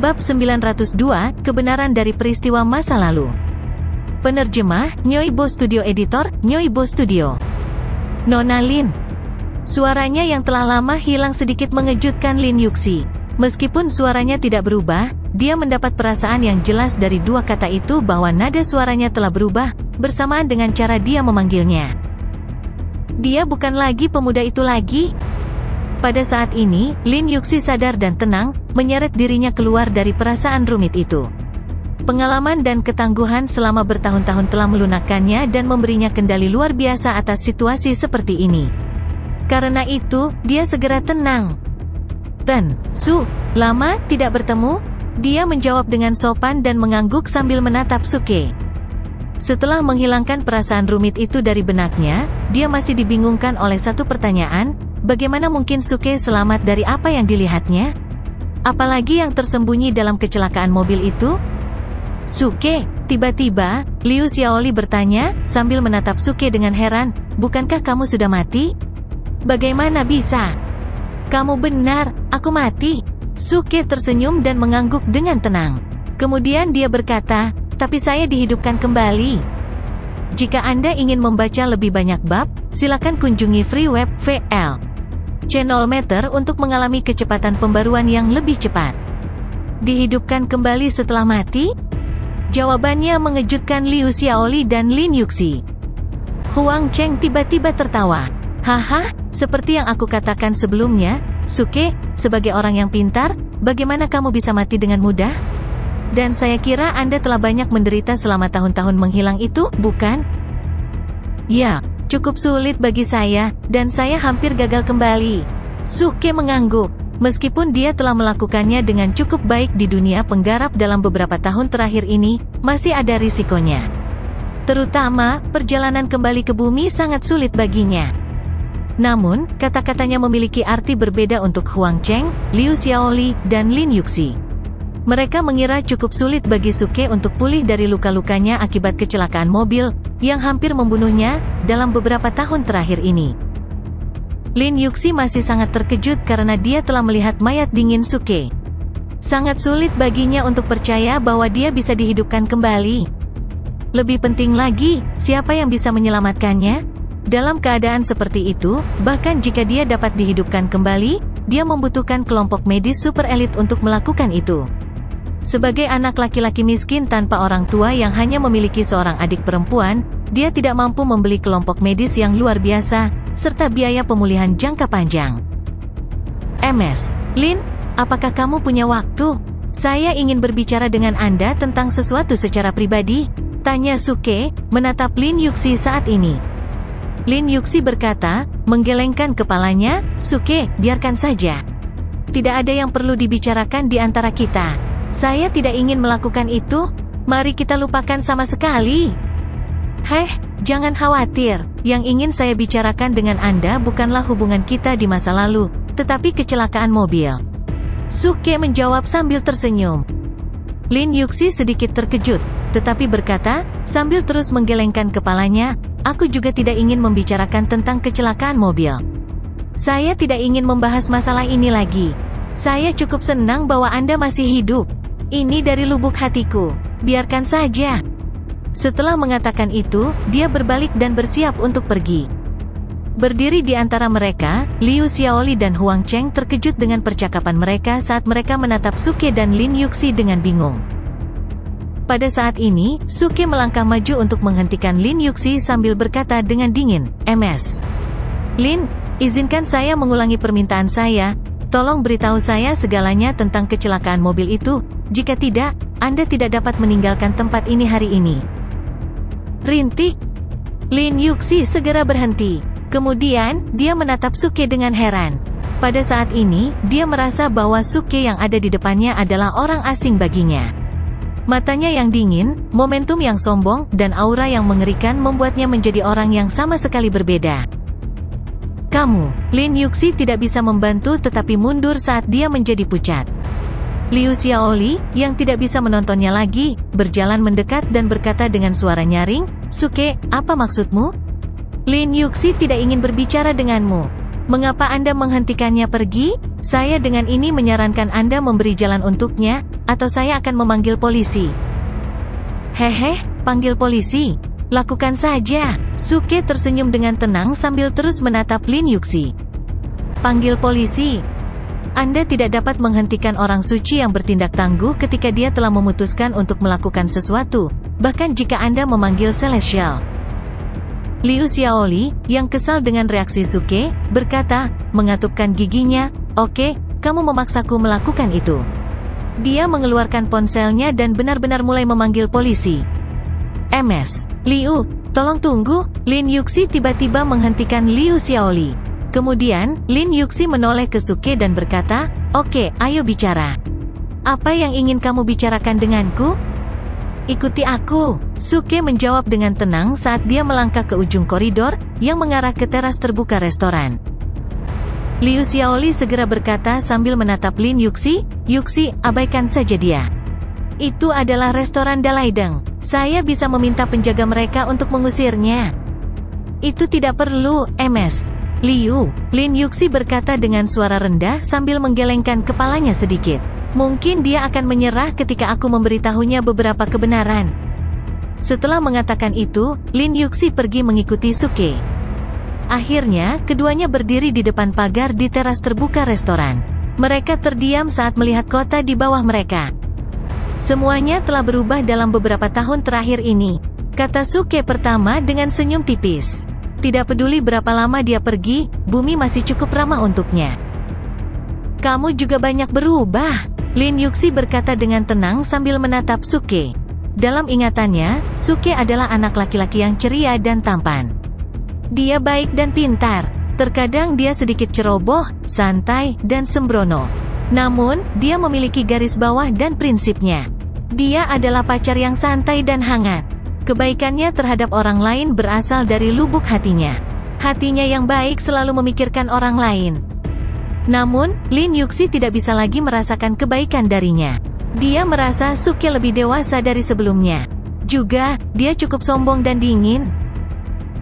Bab 902, Kebenaran dari Peristiwa Masa Lalu. Penerjemah, Nyoibo Studio Editor, Nyoibo Studio. Nona Lin. Suaranya yang telah lama hilang sedikit mengejutkan Lin Yuxi. Meskipun suaranya tidak berubah, dia mendapat perasaan yang jelas dari dua kata itu bahwa nada suaranya telah berubah, bersamaan dengan cara dia memanggilnya. Dia bukan lagi pemuda itu lagi. Pada saat ini, Lin Yuxi sadar dan tenang, menyeret dirinya keluar dari perasaan rumit itu. Pengalaman dan ketangguhan selama bertahun-tahun telah melunakkannya dan memberinya kendali luar biasa atas situasi seperti ini. Karena itu, dia segera tenang. Ten, Su, lama tidak bertemu? Dia menjawab dengan sopan dan mengangguk sambil menatap Suke. Setelah menghilangkan perasaan rumit itu dari benaknya, dia masih dibingungkan oleh satu pertanyaan, Bagaimana mungkin Suke selamat dari apa yang dilihatnya? Apalagi yang tersembunyi dalam kecelakaan mobil itu? Suke, tiba-tiba, Liu Xiaoli bertanya, sambil menatap Suke dengan heran, bukankah kamu sudah mati? Bagaimana bisa? Kamu benar, aku mati. Suke tersenyum dan mengangguk dengan tenang. Kemudian dia berkata, tapi saya dihidupkan kembali. Jika Anda ingin membaca lebih banyak bab, silakan kunjungi free web VL. Channel Meter untuk mengalami kecepatan pembaruan yang lebih cepat. Dihidupkan kembali setelah mati? Jawabannya mengejutkan Liu Xiaoli dan Lin Yuxi. Huang Cheng tiba-tiba tertawa. Haha, seperti yang aku katakan sebelumnya, Suke, sebagai orang yang pintar, bagaimana kamu bisa mati dengan mudah? Dan saya kira Anda telah banyak menderita selama tahun-tahun menghilang itu, bukan? Ya, Cukup sulit bagi saya, dan saya hampir gagal kembali. Suke mengangguk. Meskipun dia telah melakukannya dengan cukup baik di dunia penggarap dalam beberapa tahun terakhir ini, masih ada risikonya. Terutama, perjalanan kembali ke bumi sangat sulit baginya. Namun, kata-katanya memiliki arti berbeda untuk Huang Cheng, Liu Xiaoli, dan Lin Yuxi. Mereka mengira cukup sulit bagi Suke untuk pulih dari luka-lukanya akibat kecelakaan mobil, yang hampir membunuhnya, dalam beberapa tahun terakhir ini. Lin Yuxi masih sangat terkejut karena dia telah melihat mayat dingin Suke. Sangat sulit baginya untuk percaya bahwa dia bisa dihidupkan kembali. Lebih penting lagi, siapa yang bisa menyelamatkannya? Dalam keadaan seperti itu, bahkan jika dia dapat dihidupkan kembali, dia membutuhkan kelompok medis super elit untuk melakukan itu. Sebagai anak laki-laki miskin tanpa orang tua yang hanya memiliki seorang adik perempuan, dia tidak mampu membeli kelompok medis yang luar biasa, serta biaya pemulihan jangka panjang. MS, Lin, apakah kamu punya waktu? Saya ingin berbicara dengan Anda tentang sesuatu secara pribadi, tanya Suke, menatap Lin Yuxi saat ini. Lin Yuxi berkata, menggelengkan kepalanya, Suke, biarkan saja. Tidak ada yang perlu dibicarakan di antara kita. Saya tidak ingin melakukan itu. Mari kita lupakan sama sekali. Heh, jangan khawatir. Yang ingin saya bicarakan dengan Anda bukanlah hubungan kita di masa lalu, tetapi kecelakaan mobil. Suke menjawab sambil tersenyum. Lin Yuxi sedikit terkejut, tetapi berkata, sambil terus menggelengkan kepalanya, aku juga tidak ingin membicarakan tentang kecelakaan mobil. Saya tidak ingin membahas masalah ini lagi. Saya cukup senang bahwa Anda masih hidup. Ini dari lubuk hatiku. Biarkan saja. Setelah mengatakan itu, dia berbalik dan bersiap untuk pergi. Berdiri di antara mereka, Liu Xiaoli dan Huang Cheng terkejut dengan percakapan mereka saat mereka menatap Suke dan Lin Yuxi dengan bingung. Pada saat ini, Suke melangkah maju untuk menghentikan Lin Yuxi sambil berkata dengan dingin, MS. Lin, izinkan saya mengulangi permintaan saya, Tolong beritahu saya segalanya tentang kecelakaan mobil itu, jika tidak, Anda tidak dapat meninggalkan tempat ini hari ini. Rintik. Lin Yuxi segera berhenti. Kemudian, dia menatap Suke dengan heran. Pada saat ini, dia merasa bahwa Suke yang ada di depannya adalah orang asing baginya. Matanya yang dingin, momentum yang sombong, dan aura yang mengerikan membuatnya menjadi orang yang sama sekali berbeda. Kamu, Lin Yuxi tidak bisa membantu tetapi mundur saat dia menjadi pucat. Liu Xiaoli, yang tidak bisa menontonnya lagi, berjalan mendekat dan berkata dengan suara nyaring, Suke, apa maksudmu? Lin Yuxi tidak ingin berbicara denganmu. Mengapa Anda menghentikannya pergi? Saya dengan ini menyarankan Anda memberi jalan untuknya, atau saya akan memanggil polisi. Hehe, panggil polisi. Lakukan saja. Suke tersenyum dengan tenang sambil terus menatap Lin Yuxi. Panggil polisi. Anda tidak dapat menghentikan orang suci yang bertindak tangguh ketika dia telah memutuskan untuk melakukan sesuatu, bahkan jika Anda memanggil Celestial. Liu Xiaoli, yang kesal dengan reaksi Suke, berkata, mengatupkan giginya, Oke, kamu memaksaku melakukan itu. Dia mengeluarkan ponselnya dan benar-benar mulai memanggil polisi. MS. Liu, tolong tunggu, Lin Yuxi tiba-tiba menghentikan Liu Xiaoli. Kemudian, Lin Yuxi menoleh ke Suke dan berkata, Oke, ayo bicara. Apa yang ingin kamu bicarakan denganku? Ikuti aku. Suke menjawab dengan tenang saat dia melangkah ke ujung koridor, yang mengarah ke teras terbuka restoran. Liu Xiaoli segera berkata sambil menatap Lin Yuxi, Yuxi, abaikan saja dia. Itu adalah restoran Dalaideng. Saya bisa meminta penjaga mereka untuk mengusirnya. Itu tidak perlu, MS. Liu, Lin Yuxi berkata dengan suara rendah sambil menggelengkan kepalanya sedikit. Mungkin dia akan menyerah ketika aku memberitahunya beberapa kebenaran. Setelah mengatakan itu, Lin Yuxi pergi mengikuti Suke. Akhirnya, keduanya berdiri di depan pagar di teras terbuka restoran. Mereka terdiam saat melihat kota di bawah mereka. Semuanya telah berubah dalam beberapa tahun terakhir ini. Kata Suke pertama dengan senyum tipis. Tidak peduli berapa lama dia pergi, bumi masih cukup ramah untuknya. Kamu juga banyak berubah. Lin Yuxi berkata dengan tenang sambil menatap Suke. Dalam ingatannya, Suke adalah anak laki-laki yang ceria dan tampan. Dia baik dan pintar. Terkadang dia sedikit ceroboh, santai, dan sembrono. Namun, dia memiliki garis bawah dan prinsipnya. Dia adalah pacar yang santai dan hangat. Kebaikannya terhadap orang lain berasal dari lubuk hatinya. Hatinya yang baik selalu memikirkan orang lain. Namun, Lin Yuxi tidak bisa lagi merasakan kebaikan darinya. Dia merasa Suki lebih dewasa dari sebelumnya. Juga, dia cukup sombong dan dingin.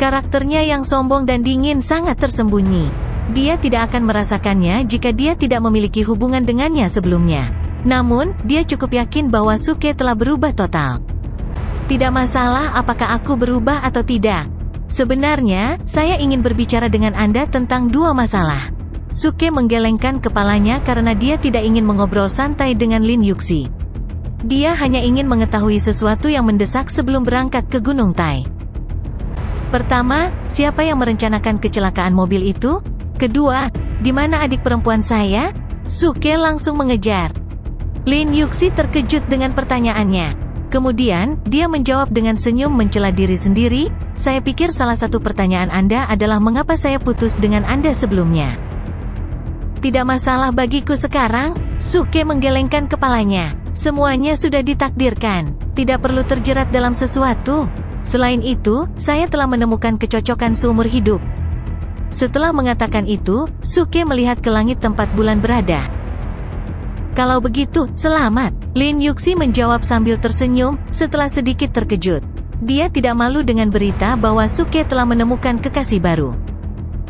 Karakternya yang sombong dan dingin sangat tersembunyi. Dia tidak akan merasakannya jika dia tidak memiliki hubungan dengannya sebelumnya. Namun, dia cukup yakin bahwa Suke telah berubah total. Tidak masalah apakah aku berubah atau tidak. Sebenarnya, saya ingin berbicara dengan Anda tentang dua masalah. Suke menggelengkan kepalanya karena dia tidak ingin mengobrol santai dengan Lin Yuxi. Dia hanya ingin mengetahui sesuatu yang mendesak sebelum berangkat ke Gunung Tai. Pertama, siapa yang merencanakan kecelakaan mobil itu? Kedua, di mana adik perempuan saya? Suke langsung mengejar. Lin Yuxi terkejut dengan pertanyaannya. Kemudian, dia menjawab dengan senyum mencela diri sendiri, saya pikir salah satu pertanyaan Anda adalah mengapa saya putus dengan Anda sebelumnya. Tidak masalah bagiku sekarang, Suke menggelengkan kepalanya. Semuanya sudah ditakdirkan, tidak perlu terjerat dalam sesuatu. Selain itu, saya telah menemukan kecocokan seumur hidup. Setelah mengatakan itu, Suke melihat ke langit tempat bulan berada. Kalau begitu, selamat. Lin Yuxi menjawab sambil tersenyum, setelah sedikit terkejut. Dia tidak malu dengan berita bahwa Suke telah menemukan kekasih baru.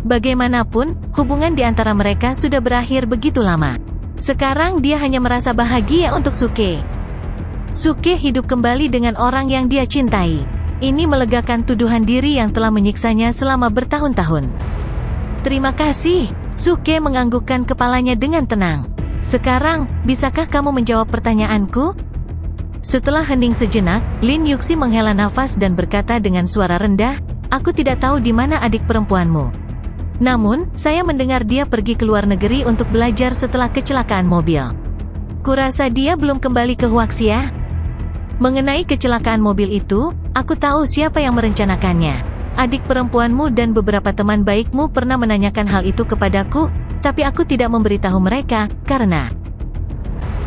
Bagaimanapun, hubungan di antara mereka sudah berakhir begitu lama. Sekarang dia hanya merasa bahagia untuk Suke. Suke hidup kembali dengan orang yang dia cintai. Ini melegakan tuduhan diri yang telah menyiksanya selama bertahun-tahun. Terima kasih, Suke menganggukkan kepalanya dengan tenang. Sekarang, bisakah kamu menjawab pertanyaanku? Setelah hening sejenak, Lin Yuxi menghela nafas dan berkata dengan suara rendah, Aku tidak tahu di mana adik perempuanmu. Namun, saya mendengar dia pergi ke luar negeri untuk belajar setelah kecelakaan mobil. Kurasa dia belum kembali ke Huaxia. Mengenai kecelakaan mobil itu, aku tahu siapa yang merencanakannya. Adik perempuanmu dan beberapa teman baikmu pernah menanyakan hal itu kepadaku, tapi aku tidak memberitahu mereka, karena...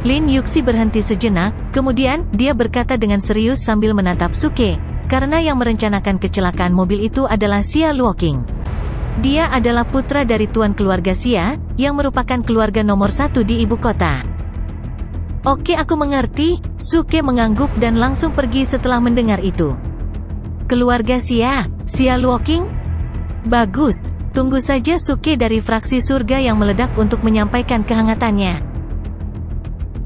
Lin Yuxi berhenti sejenak, kemudian, dia berkata dengan serius sambil menatap Suke, karena yang merencanakan kecelakaan mobil itu adalah Xia Luoqing. Dia adalah putra dari tuan keluarga Xia, yang merupakan keluarga nomor satu di ibu kota. Oke aku mengerti, Suke mengangguk dan langsung pergi setelah mendengar itu. Keluarga Xia, Xia Luoking? Bagus, tunggu saja Suke dari fraksi surga yang meledak untuk menyampaikan kehangatannya.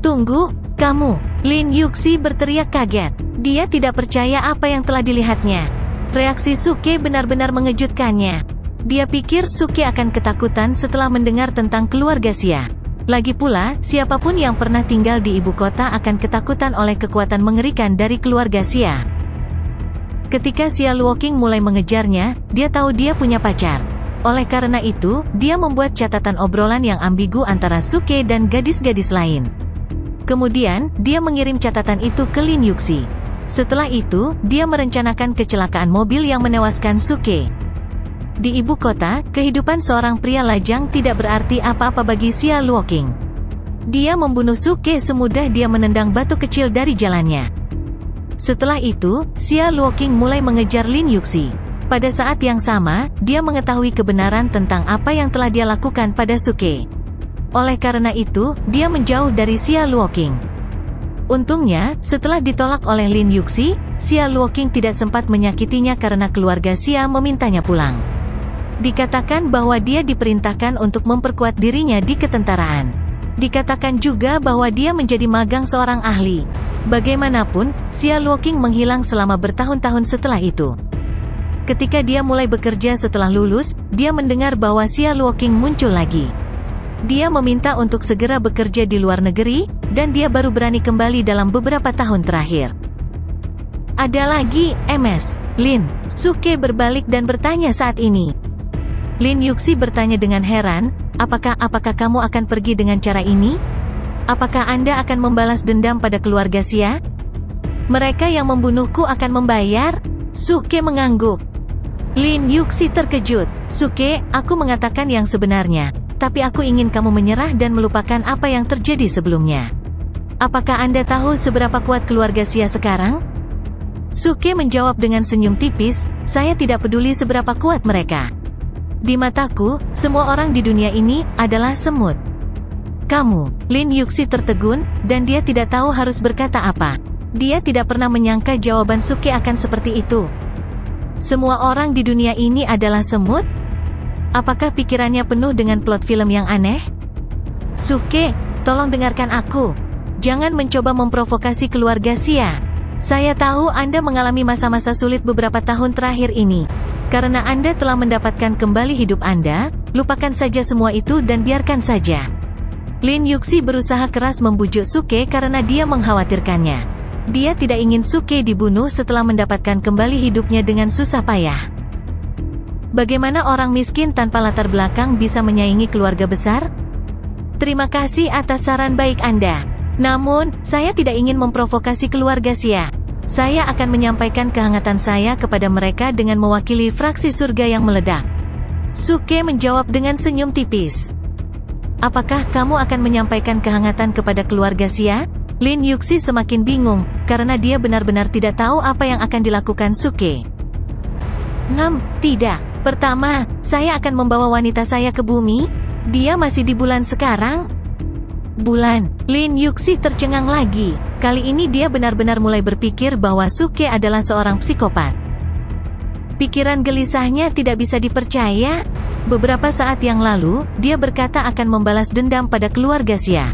Tunggu, kamu, Lin Yuxi berteriak kaget. Dia tidak percaya apa yang telah dilihatnya. Reaksi Suke benar-benar mengejutkannya. Dia pikir Suke akan ketakutan setelah mendengar tentang keluarga Xia. Lagi pula, siapa pun yang pernah tinggal di ibu kota akan ketakutan oleh kekuatan mengerikan dari keluarga Xia. Ketika Xia Luoking mulai mengejarnya, dia tahu dia punya pacar. Oleh karena itu, dia membuat catatan obrolan yang ambigu antara Suke dan gadis-gadis lain. Kemudian, dia mengirim catatan itu ke Lin Yuxi. Setelah itu, dia merencanakan kecelakaan mobil yang menewaskan Suke. Di ibu kota, kehidupan seorang pria lajang tidak berarti apa-apa bagi Xia Luoking. Dia membunuh Suke semudah dia menendang batu kecil dari jalannya. Setelah itu, Xia Luoking mulai mengejar Lin Yuxi. Pada saat yang sama, dia mengetahui kebenaran tentang apa yang telah dia lakukan pada Suke. Oleh karena itu, dia menjauh dari Xia Luoking. Untungnya, setelah ditolak oleh Lin Yuxi, Xia Luoking tidak sempat menyakitinya karena keluarga Xia memintanya pulang. Dikatakan bahwa dia diperintahkan untuk memperkuat dirinya di ketentaraan. Dikatakan juga bahwa dia menjadi magang seorang ahli. Bagaimanapun, Xia Luoking menghilang selama bertahun-tahun setelah itu. Ketika dia mulai bekerja setelah lulus, dia mendengar bahwa Xia Luoking muncul lagi. Dia meminta untuk segera bekerja di luar negeri, dan dia baru berani kembali dalam beberapa tahun terakhir. Ada lagi, MS. Lin, Suke berbalik dan bertanya saat ini. Lin Yuxi bertanya dengan heran, apakah apakah kamu akan pergi dengan cara ini? Apakah Anda akan membalas dendam pada keluarga Xia? Mereka yang membunuhku akan membayar? Suke mengangguk. Lin Yuxi terkejut. Suke, aku mengatakan yang sebenarnya, tapi aku ingin kamu menyerah dan melupakan apa yang terjadi sebelumnya. Apakah Anda tahu seberapa kuat keluarga Xia sekarang? Suke menjawab dengan senyum tipis, saya tidak peduli seberapa kuat mereka. Di mataku, semua orang di dunia ini adalah semut. Kamu, Lin Yuxi tertegun, dan dia tidak tahu harus berkata apa. Dia tidak pernah menyangka jawaban Suke akan seperti itu. Semua orang di dunia ini adalah semut? Apakah pikirannya penuh dengan plot film yang aneh? Suke, tolong dengarkan aku. Jangan mencoba memprovokasi keluarga Xia. Saya tahu Anda mengalami masa-masa sulit beberapa tahun terakhir ini. Karena Anda telah mendapatkan kembali hidup Anda, lupakan saja semua itu dan biarkan saja. Lin Yuxi berusaha keras membujuk Suke karena dia mengkhawatirkannya. Dia tidak ingin Suke dibunuh setelah mendapatkan kembali hidupnya dengan susah payah. Bagaimana orang miskin tanpa latar belakang bisa menyaingi keluarga besar? Terima kasih atas saran baik Anda. Namun, saya tidak ingin memprovokasi keluarga Sia. Saya akan menyampaikan kehangatan saya kepada mereka dengan mewakili fraksi surga yang meledak. Suke menjawab dengan senyum tipis. Apakah kamu akan menyampaikan kehangatan kepada keluarga Xia? Lin Yuxi semakin bingung, karena dia benar-benar tidak tahu apa yang akan dilakukan Suke. Ngam, tidak. Pertama, saya akan membawa wanita saya ke bumi. Dia masih di bulan sekarang. Bulan, Lin Yuxi tercengang lagi. Kali ini dia benar-benar mulai berpikir bahwa Suke adalah seorang psikopat. Pikiran gelisahnya tidak bisa dipercaya. Beberapa saat yang lalu, dia berkata akan membalas dendam pada keluarga Xia.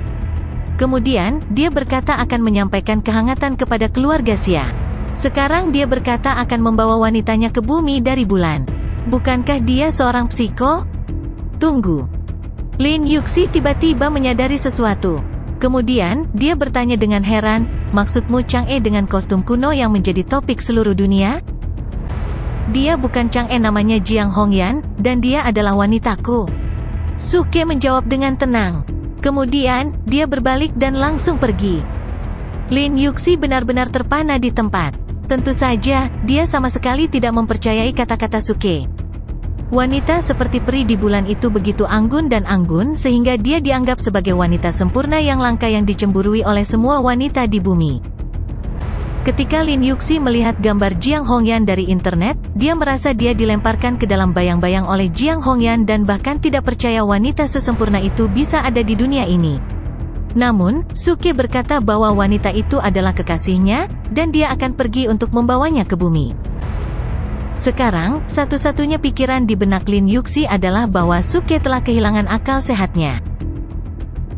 Kemudian, dia berkata akan menyampaikan kehangatan kepada keluarga Xia. Sekarang dia berkata akan membawa wanitanya ke bumi dari bulan. Bukankah dia seorang psiko? Tunggu. Lin Yuxi tiba-tiba menyadari sesuatu. Kemudian, dia bertanya dengan heran, maksudmu Chang E dengan kostum kuno yang menjadi topik seluruh dunia? Dia bukan Chang E namanya Jiang Hongyan, dan dia adalah wanitaku. Suke menjawab dengan tenang. Kemudian, dia berbalik dan langsung pergi. Lin Yuxi benar-benar terpana di tempat. Tentu saja, dia sama sekali tidak mempercayai kata-kata Suke. Wanita seperti peri di bulan itu begitu anggun dan anggun sehingga dia dianggap sebagai wanita sempurna yang langka yang dicemburui oleh semua wanita di bumi. Ketika Lin Yuxi melihat gambar Jiang Hongyan dari internet, dia merasa dia dilemparkan ke dalam bayang-bayang oleh Jiang Hongyan dan bahkan tidak percaya wanita sesempurna itu bisa ada di dunia ini. Namun, Suke berkata bahwa wanita itu adalah kekasihnya, dan dia akan pergi untuk membawanya ke bumi. Sekarang, satu-satunya pikiran di benak Lin Yuxi adalah bahwa Suke telah kehilangan akal sehatnya.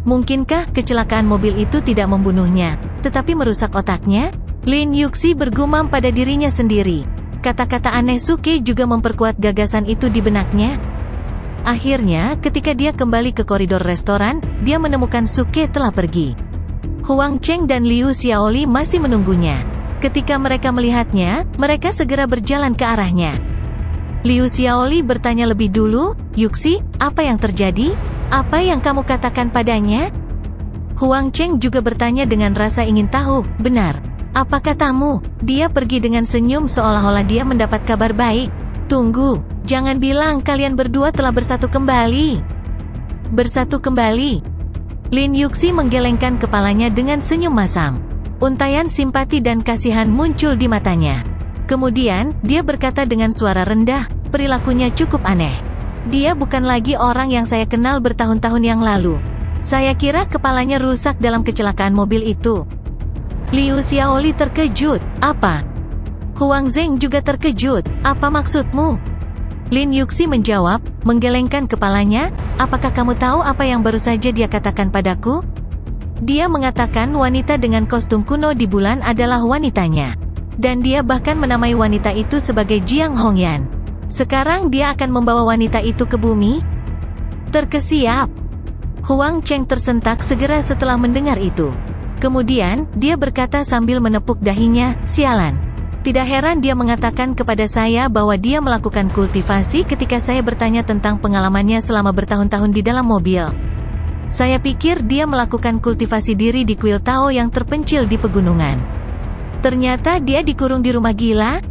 Mungkinkah kecelakaan mobil itu tidak membunuhnya, tetapi merusak otaknya? Lin Yuxi bergumam pada dirinya sendiri. Kata-kata aneh Suke juga memperkuat gagasan itu di benaknya. Akhirnya, ketika dia kembali ke koridor restoran, dia menemukan Suke telah pergi. Huang Cheng dan Liu Xiaoli masih menunggunya. Ketika mereka melihatnya, mereka segera berjalan ke arahnya. Liu Xiaoli bertanya lebih dulu, Yuxi, apa yang terjadi? Apa yang kamu katakan padanya? Huang Cheng juga bertanya dengan rasa ingin tahu, benar. Apa katamu? Dia pergi dengan senyum seolah-olah dia mendapat kabar baik. Tunggu, jangan bilang kalian berdua telah bersatu kembali. Bersatu kembali. Lin Yuxi menggelengkan kepalanya dengan senyum masam. Untayan simpati dan kasihan muncul di matanya. Kemudian, dia berkata dengan suara rendah, perilakunya cukup aneh. Dia bukan lagi orang yang saya kenal bertahun-tahun yang lalu. Saya kira kepalanya rusak dalam kecelakaan mobil itu. Liu Xiaoli terkejut. Apa? Huang Zeng juga terkejut. Apa maksudmu? Lin Yuxi menjawab, menggelengkan kepalanya, apakah kamu tahu apa yang baru saja dia katakan padaku? Dia mengatakan wanita dengan kostum kuno di bulan adalah wanitanya. Dan dia bahkan menamai wanita itu sebagai Jiang Hongyan. Sekarang dia akan membawa wanita itu ke bumi? Terkesiap. Huang Cheng tersentak segera setelah mendengar itu. Kemudian, dia berkata sambil menepuk dahinya, sialan. Tidak heran dia mengatakan kepada saya bahwa dia melakukan kultivasi ketika saya bertanya tentang pengalamannya selama bertahun-tahun di dalam mobil. Saya pikir dia melakukan kultivasi diri di kuil Tao yang terpencil di pegunungan. Ternyata dia dikurung di rumah gila?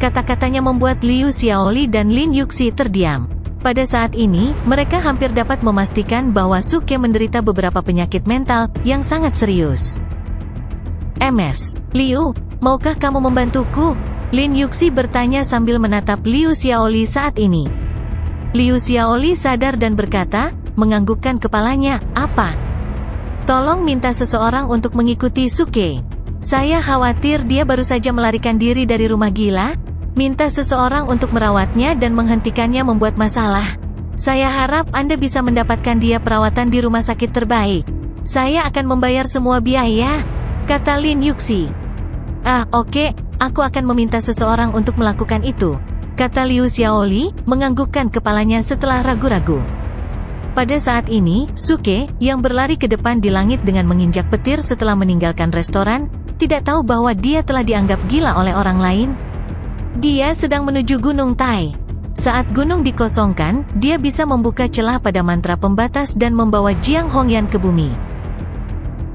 Kata-katanya membuat Liu Xiaoli dan Lin Yuxi terdiam. Pada saat ini, mereka hampir dapat memastikan bahwa Suke menderita beberapa penyakit mental yang sangat serius. MS. Liu, maukah kamu membantuku? Lin Yuxi bertanya sambil menatap Liu Xiaoli saat ini. Liu Xiaoli sadar dan berkata, menganggukkan kepalanya, apa? Tolong minta seseorang untuk mengikuti Suke. Saya khawatir dia baru saja melarikan diri dari rumah gila. Minta seseorang untuk merawatnya dan menghentikannya membuat masalah. Saya harap Anda bisa mendapatkan dia perawatan di rumah sakit terbaik. Saya akan membayar semua biaya, kata Lin Yuxi. Ah, oke, okay, aku akan meminta seseorang untuk melakukan itu, kata Liu Xiaoli, menganggukkan kepalanya setelah ragu-ragu. Pada saat ini, Suke, yang berlari ke depan di langit dengan menginjak petir setelah meninggalkan restoran, tidak tahu bahwa dia telah dianggap gila oleh orang lain. Dia sedang menuju Gunung Tai. Saat gunung dikosongkan, dia bisa membuka celah pada mantra pembatas dan membawa Jiang Hongyan ke bumi.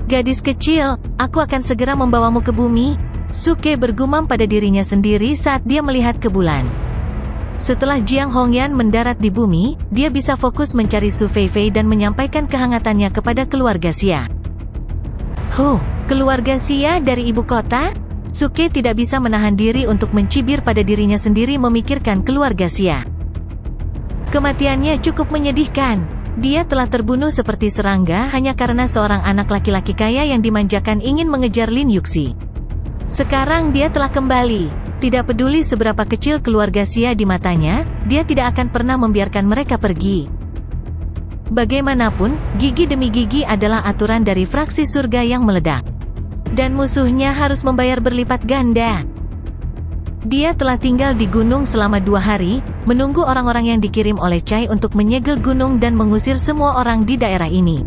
Gadis kecil, aku akan segera membawamu ke bumi. Suke bergumam pada dirinya sendiri saat dia melihat ke bulan. Setelah Jiang Hongyan mendarat di bumi, dia bisa fokus mencari Su Feifei dan menyampaikan kehangatannya kepada keluarga Xia. Huh, keluarga Xia dari ibu kota? Suke tidak bisa menahan diri untuk mencibir pada dirinya sendiri memikirkan keluarga Xia. Kematiannya cukup menyedihkan. Dia telah terbunuh seperti serangga hanya karena seorang anak laki-laki kaya yang dimanjakan ingin mengejar Lin Yuxi. Sekarang dia telah kembali. Tidak peduli seberapa kecil keluarga Sia di matanya, dia tidak akan pernah membiarkan mereka pergi. Bagaimanapun, gigi demi gigi adalah aturan dari fraksi surga yang meledak. Dan musuhnya harus membayar berlipat ganda. Dia telah tinggal di gunung selama dua hari, menunggu orang-orang yang dikirim oleh Chai untuk menyegel gunung dan mengusir semua orang di daerah ini.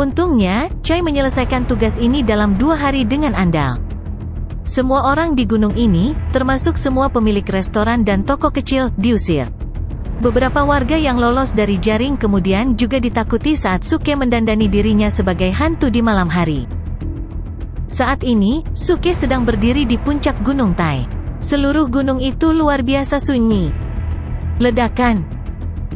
Untungnya, Chai menyelesaikan tugas ini dalam dua hari dengan andal. Semua orang di gunung ini, termasuk semua pemilik restoran dan toko kecil, diusir. Beberapa warga yang lolos dari jaring kemudian juga ditakuti saat Suke mendandani dirinya sebagai hantu di malam hari. Saat ini, Suke sedang berdiri di puncak Gunung Tai. Seluruh gunung itu luar biasa sunyi. Ledakan.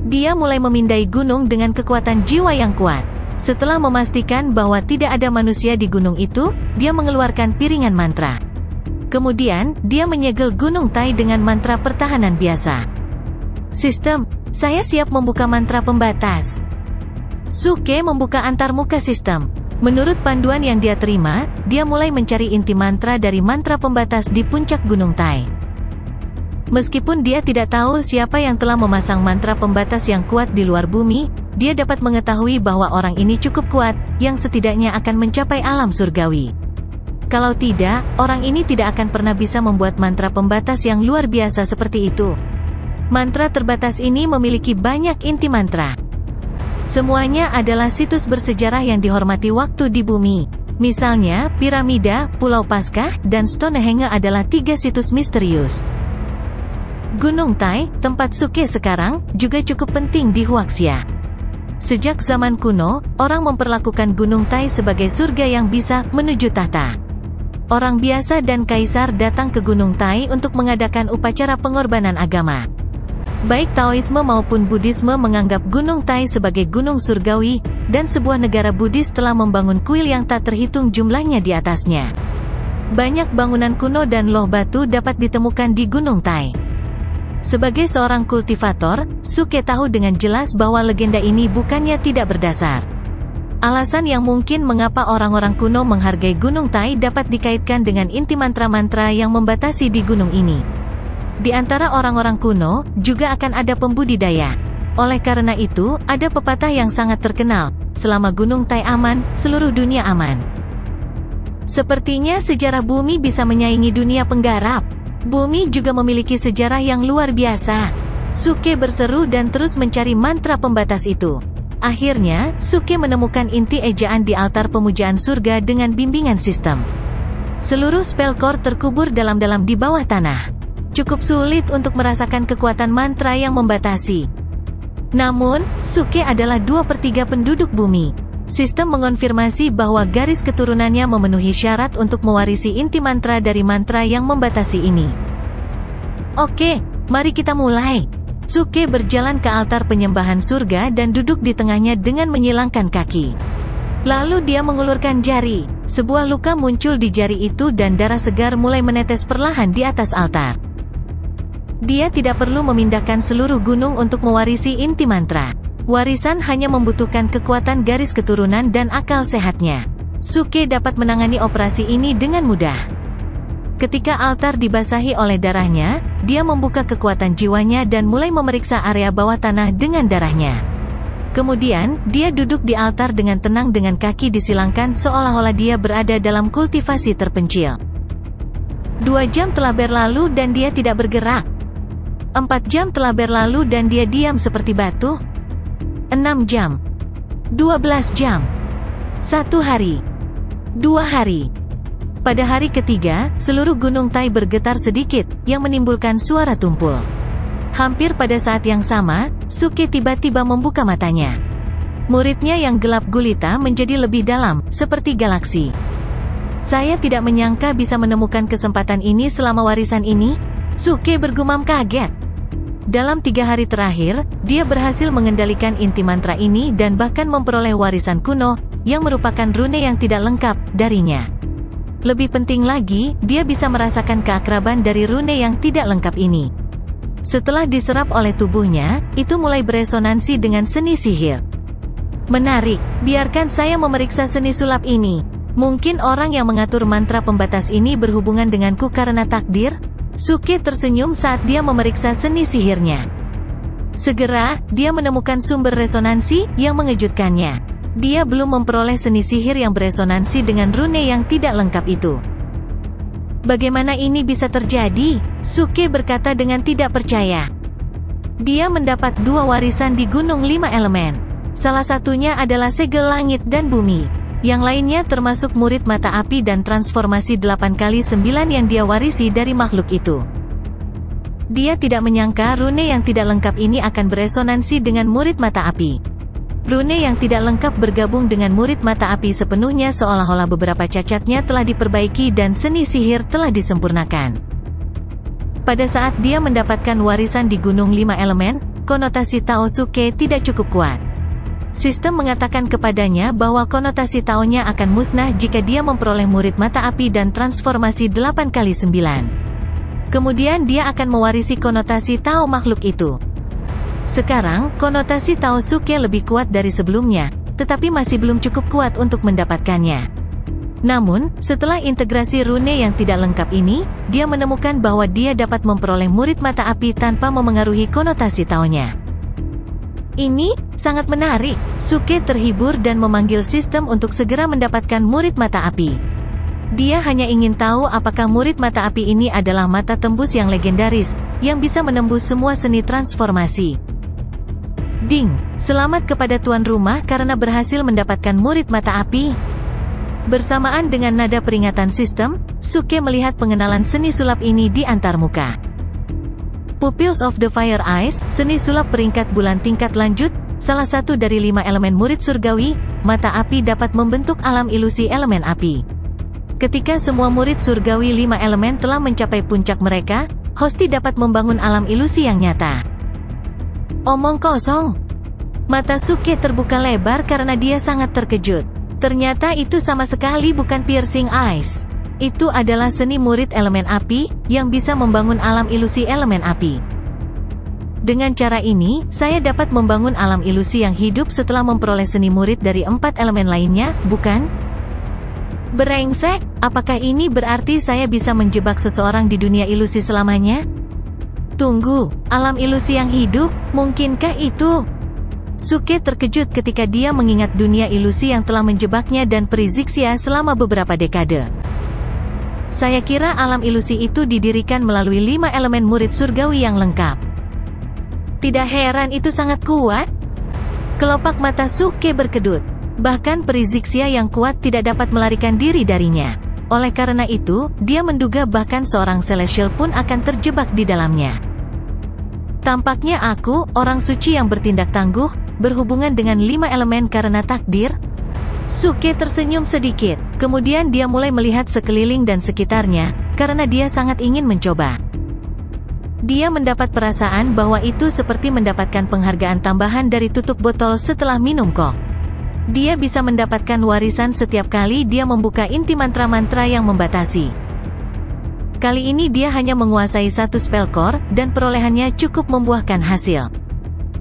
Dia mulai memindai gunung dengan kekuatan jiwa yang kuat. Setelah memastikan bahwa tidak ada manusia di gunung itu, dia mengeluarkan piringan mantra. Kemudian, dia menyegel Gunung Tai dengan mantra pertahanan biasa. Sistem, saya siap membuka mantra pembatas. Suke membuka antarmuka sistem. Menurut panduan yang dia terima, dia mulai mencari inti mantra dari mantra pembatas di puncak Gunung Tai. Meskipun dia tidak tahu siapa yang telah memasang mantra pembatas yang kuat di luar bumi, dia dapat mengetahui bahwa orang ini cukup kuat, yang setidaknya akan mencapai alam surgawi. Kalau tidak, orang ini tidak akan pernah bisa membuat mantra pembatas yang luar biasa seperti itu. Mantra terbatas ini memiliki banyak inti mantra. Semuanya adalah situs bersejarah yang dihormati waktu di bumi. Misalnya, piramida, Pulau Paskah, dan Stonehenge adalah tiga situs misterius. Gunung Tai, tempat Suke sekarang, juga cukup penting di Huaxia. Sejak zaman kuno, orang memperlakukan Gunung Tai sebagai surga yang bisa menuju tahta. Orang biasa dan kaisar datang ke Gunung Tai untuk mengadakan upacara pengorbanan agama. Baik Taoisme maupun Buddhisme menganggap Gunung Tai sebagai gunung surgawi, dan sebuah negara Buddhis telah membangun kuil yang tak terhitung jumlahnya di atasnya. Banyak bangunan kuno dan loh batu dapat ditemukan di Gunung Tai. Sebagai seorang kultivator, Suke tahu dengan jelas bahwa legenda ini bukannya tidak berdasar. Alasan yang mungkin mengapa orang-orang kuno menghargai Gunung Tai dapat dikaitkan dengan inti mantra-mantra yang membatasi di gunung ini. Di antara orang-orang kuno, juga akan ada pembudidaya. Oleh karena itu, ada pepatah yang sangat terkenal, selama Gunung Tai aman, seluruh dunia aman. Sepertinya sejarah bumi bisa menyaingi dunia penggarap. Bumi juga memiliki sejarah yang luar biasa. Suke berseru dan terus mencari mantra pembatas itu. Akhirnya, Suke menemukan inti ejaan di altar pemujaan surga dengan bimbingan sistem. Seluruh spell core terkubur dalam-dalam di bawah tanah. Cukup sulit untuk merasakan kekuatan mantra yang membatasi. Namun, Suke adalah dua per tiga penduduk bumi. Sistem mengonfirmasi bahwa garis keturunannya memenuhi syarat untuk mewarisi inti mantra dari mantra yang membatasi ini. Oke, mari kita mulai. Suke berjalan ke altar penyembahan surga dan duduk di tengahnya dengan menyilangkan kaki. Lalu dia mengulurkan jari. Sebuah luka muncul di jari itu dan darah segar mulai menetes perlahan di atas altar. Dia tidak perlu memindahkan seluruh gunung untuk mewarisi inti mantra. Warisan hanya membutuhkan kekuatan garis keturunan dan akal sehatnya. Suke dapat menangani operasi ini dengan mudah. Ketika altar dibasahi oleh darahnya, dia membuka kekuatan jiwanya dan mulai memeriksa area bawah tanah dengan darahnya. Kemudian, dia duduk di altar dengan tenang dengan kaki disilangkan seolah-olah dia berada dalam kultivasi terpencil. Dua jam telah berlalu dan dia tidak bergerak. Empat jam telah berlalu dan dia diam seperti batu. 6 jam, 12 jam, satu hari, dua hari. Pada hari ketiga, seluruh gunung Tai bergetar sedikit, yang menimbulkan suara tumpul. Hampir pada saat yang sama, Suke tiba-tiba membuka matanya. Muridnya yang gelap gulita menjadi lebih dalam, seperti galaksi. Saya tidak menyangka bisa menemukan kesempatan ini selama warisan ini. Suke bergumam kaget. Dalam tiga hari terakhir, dia berhasil mengendalikan inti mantra ini dan bahkan memperoleh warisan kuno, yang merupakan rune yang tidak lengkap, darinya. Lebih penting lagi, dia bisa merasakan keakraban dari rune yang tidak lengkap ini. Setelah diserap oleh tubuhnya, itu mulai beresonansi dengan seni sihir. Menarik, biarkan saya memeriksa seni sulap ini. Mungkin orang yang mengatur mantra pembatas ini berhubungan denganku karena takdir, Suki tersenyum saat dia memeriksa seni sihirnya. Segera, dia menemukan sumber resonansi yang mengejutkannya. Dia belum memperoleh seni sihir yang beresonansi dengan rune yang tidak lengkap itu. Bagaimana ini bisa terjadi? Suki berkata dengan tidak percaya. Dia mendapat dua warisan di Gunung Lima Elemen. Salah satunya adalah segel langit dan bumi. Yang lainnya termasuk murid mata api dan transformasi 8 kali 9 yang dia warisi dari makhluk itu. Dia tidak menyangka rune yang tidak lengkap ini akan beresonansi dengan murid mata api. Rune yang tidak lengkap bergabung dengan murid mata api sepenuhnya seolah-olah beberapa cacatnya telah diperbaiki dan seni sihir telah disempurnakan. Pada saat dia mendapatkan warisan di Gunung Lima Elemen, konotasi Taosuke tidak cukup kuat. Sistem mengatakan kepadanya bahwa konotasi taonya akan musnah jika dia memperoleh murid mata api dan transformasi 8 kali 9. Kemudian dia akan mewarisi konotasi tao makhluk itu. Sekarang, konotasi tao suke lebih kuat dari sebelumnya, tetapi masih belum cukup kuat untuk mendapatkannya. Namun, setelah integrasi rune yang tidak lengkap ini, dia menemukan bahwa dia dapat memperoleh murid mata api tanpa memengaruhi konotasi taunya. Ini sangat menarik. Suke terhibur dan memanggil sistem untuk segera mendapatkan murid mata api. Dia hanya ingin tahu apakah murid mata api ini adalah mata tembus yang legendaris, yang bisa menembus semua seni transformasi. Ding, selamat kepada tuan rumah karena berhasil mendapatkan murid mata api. Bersamaan dengan nada peringatan sistem, Suke melihat pengenalan seni sulap ini di antarmuka. Pupils of the Fire Eyes, seni sulap peringkat bulan tingkat lanjut, salah satu dari lima elemen murid surgawi, mata api dapat membentuk alam ilusi elemen api. Ketika semua murid surgawi lima elemen telah mencapai puncak mereka, Hosti dapat membangun alam ilusi yang nyata. Omong kosong. Mata Suke terbuka lebar karena dia sangat terkejut. Ternyata itu sama sekali bukan piercing eyes. Itu adalah seni murid elemen api, yang bisa membangun alam ilusi elemen api. Dengan cara ini, saya dapat membangun alam ilusi yang hidup setelah memperoleh seni murid dari empat elemen lainnya, bukan? Berengsek, apakah ini berarti saya bisa menjebak seseorang di dunia ilusi selamanya? Tunggu, alam ilusi yang hidup, mungkinkah itu? Suke terkejut ketika dia mengingat dunia ilusi yang telah menjebaknya dan Prizixia selama beberapa dekade. Saya kira alam ilusi itu didirikan melalui lima elemen murid surgawi yang lengkap. Tidak heran itu sangat kuat. Kelopak mata Suke berkedut. Bahkan periziksia yang kuat tidak dapat melarikan diri darinya. Oleh karena itu, dia menduga bahkan seorang celestial pun akan terjebak di dalamnya. Tampaknya aku, orang suci yang bertindak tangguh, berhubungan dengan lima elemen karena takdir, Suke tersenyum sedikit, kemudian dia mulai melihat sekeliling dan sekitarnya, karena dia sangat ingin mencoba. Dia mendapat perasaan bahwa itu seperti mendapatkan penghargaan tambahan dari tutup botol setelah minum kok. Dia bisa mendapatkan warisan setiap kali dia membuka inti mantra-mantra yang membatasi. Kali ini dia hanya menguasai satu spell core, dan perolehannya cukup membuahkan hasil.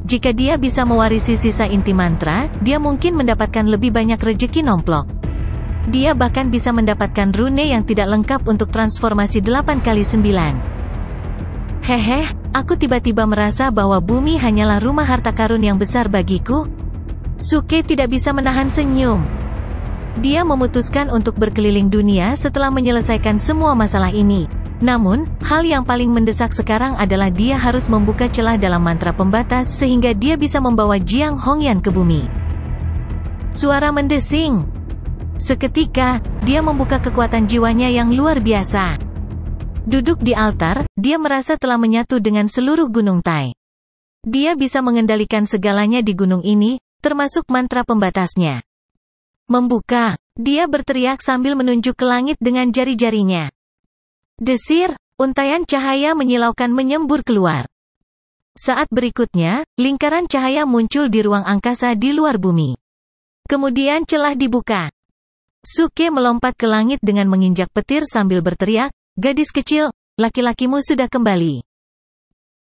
Jika dia bisa mewarisi sisa inti mantra, dia mungkin mendapatkan lebih banyak rejeki nomplok. Dia bahkan bisa mendapatkan rune yang tidak lengkap untuk transformasi 8 kali 9. Hehe, aku tiba-tiba merasa bahwa bumi hanyalah rumah harta karun yang besar bagiku. Suke tidak bisa menahan senyum. Dia memutuskan untuk berkeliling dunia setelah menyelesaikan semua masalah ini. Namun, hal yang paling mendesak sekarang adalah dia harus membuka celah dalam mantra pembatas sehingga dia bisa membawa Jiang Hongyan ke bumi. Suara mendesing. Seketika, dia membuka kekuatan jiwanya yang luar biasa. Duduk di altar, dia merasa telah menyatu dengan seluruh gunung Tai. Dia bisa mengendalikan segalanya di gunung ini, termasuk mantra pembatasnya. Membuka, dia berteriak sambil menunjuk ke langit dengan jari-jarinya. Desir, untayan cahaya menyilaukan menyembur keluar. Saat berikutnya, lingkaran cahaya muncul di ruang angkasa di luar bumi. Kemudian celah dibuka. Suke melompat ke langit dengan menginjak petir sambil berteriak, gadis kecil, laki-lakimu sudah kembali.